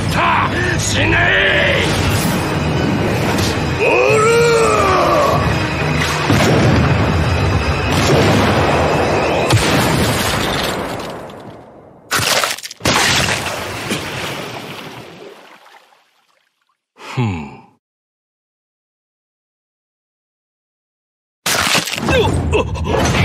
った。死ね。おる。ふん。おっ